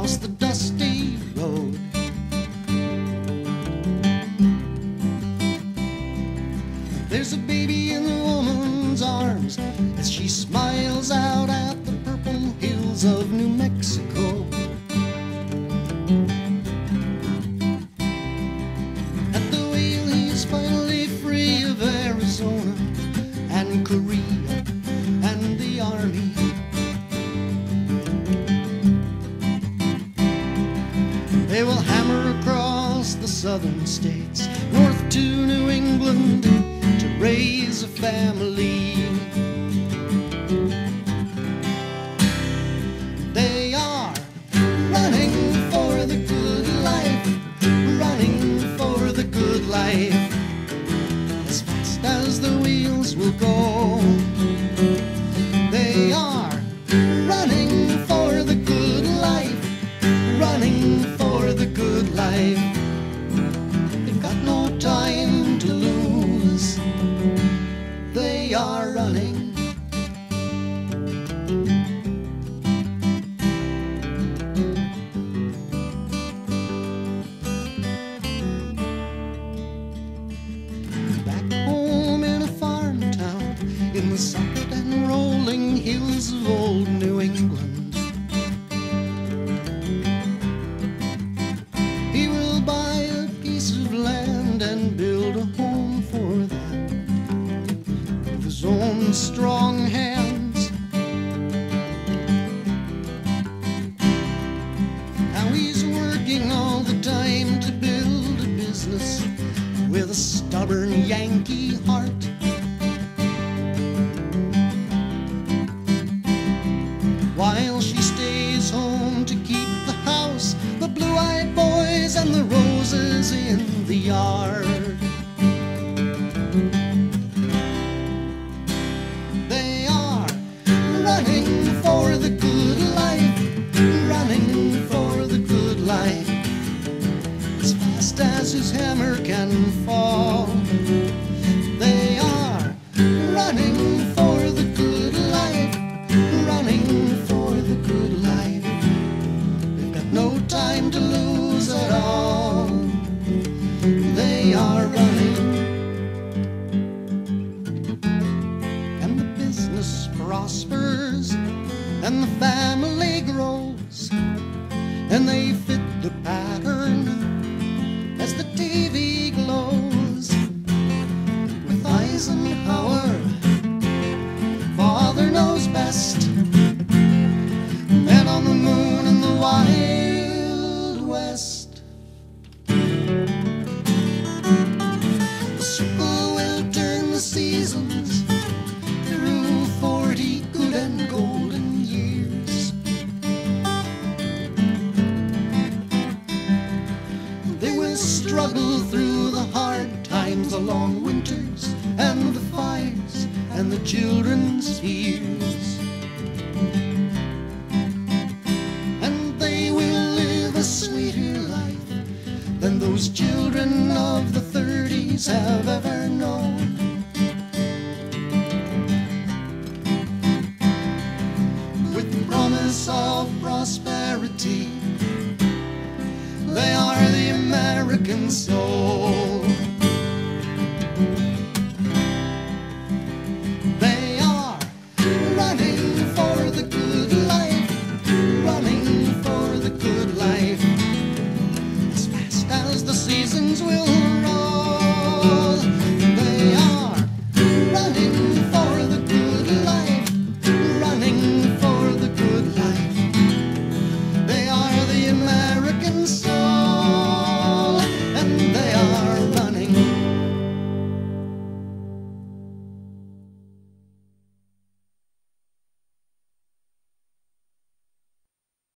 Across the dusty road. There's a baby in the woman's arms as she smiles out at the purple hills of New Mexico. At the wheel, he's finally free of Arizona and Korea and the army. Southern states, north to New England, to raise a family. They are running for the good life, running for the good life, as fast as the wheels will go. Soft and rolling hills of old New England. He will buy a piece of land and build a home for that with his own strong hands. Now he's working all the time to build a business with a stubborn Yankee heart. Stays home to keep the house, the blue eyed boys, and the roses in the yard. They are running for the good life, running for the good life as fast as his hammer can fall. They fit the pattern as the TV glows with Eisenhower. Father knows best. Struggle through the hard times, the long winters, and the fires, and the children's tears. And they will live a sweeter life than those children of the 30s have ever known. With the promise of prosperity. They are the American soul. They are running for the good life, running for the good life. As fast as the seasons will.